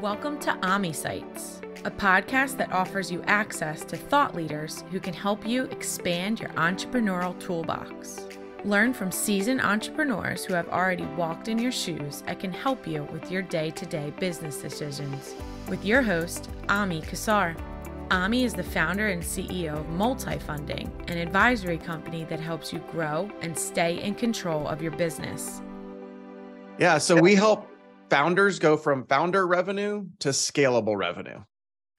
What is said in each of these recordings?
Welcome to AmiSights, a podcast that offers you access to thought leaders who can help you expand your entrepreneurial toolbox. Learn from seasoned entrepreneurs who have already walked in your shoes and can help you with your day to day business decisions. With your host, Ami Kassar. Ami is the founder and CEO of Multifunding, an advisory company that helps you grow and stay in control of your business. Yeah, so we help founders go from founder revenue to scalable revenue.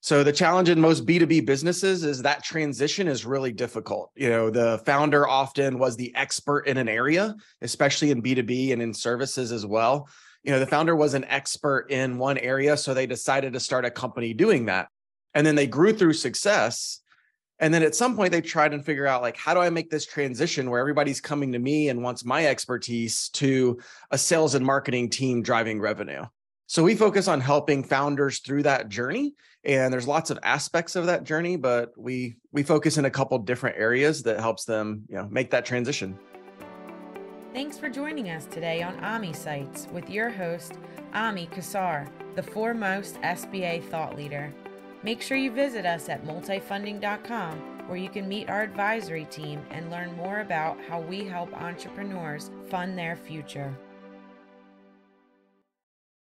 So the challenge in most B2B businesses is that transition is really difficult. You know, the founder often was the expert in an area, especially in B2B and in services as well. You know, the founder was an expert in one area, so they decided to start a company doing that and then they grew through success and then at some point they tried and figure out like how do i make this transition where everybody's coming to me and wants my expertise to a sales and marketing team driving revenue so we focus on helping founders through that journey and there's lots of aspects of that journey but we we focus in a couple different areas that helps them you know make that transition Thanks for joining us today on AmiSights with your host, Ami Kassar, the foremost SBA thought leader. Make sure you visit us at multifunding.com where you can meet our advisory team and learn more about how we help entrepreneurs fund their future.